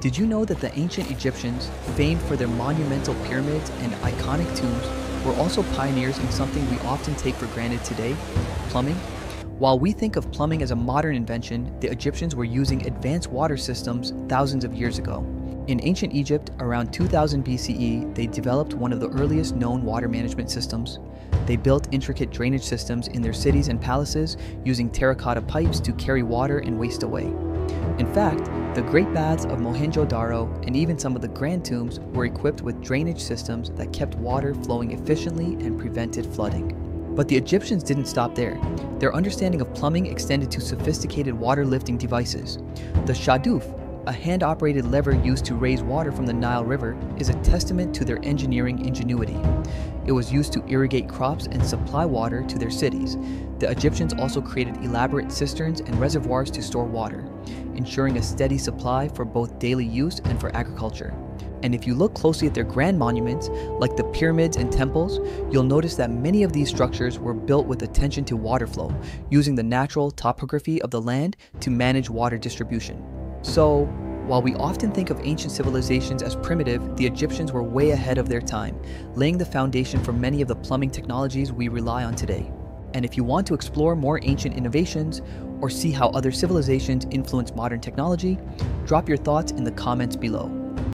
Did you know that the ancient Egyptians, famed for their monumental pyramids and iconic tombs, were also pioneers in something we often take for granted today plumbing? While we think of plumbing as a modern invention, the Egyptians were using advanced water systems thousands of years ago. In ancient Egypt, around 2000 BCE, they developed one of the earliest known water management systems. They built intricate drainage systems in their cities and palaces using terracotta pipes to carry water and waste away. In fact, the Great Baths of Mohenjo-Daro and even some of the Grand Tombs were equipped with drainage systems that kept water flowing efficiently and prevented flooding. But the Egyptians didn't stop there. Their understanding of plumbing extended to sophisticated water lifting devices. The shaduf, a hand operated lever used to raise water from the Nile River, is a testament to their engineering ingenuity. It was used to irrigate crops and supply water to their cities. The Egyptians also created elaborate cisterns and reservoirs to store water, ensuring a steady supply for both daily use and for agriculture. And if you look closely at their grand monuments, like the pyramids and temples, you'll notice that many of these structures were built with attention to water flow, using the natural topography of the land to manage water distribution. So, while we often think of ancient civilizations as primitive, the Egyptians were way ahead of their time, laying the foundation for many of the plumbing technologies we rely on today. And if you want to explore more ancient innovations or see how other civilizations influence modern technology, drop your thoughts in the comments below.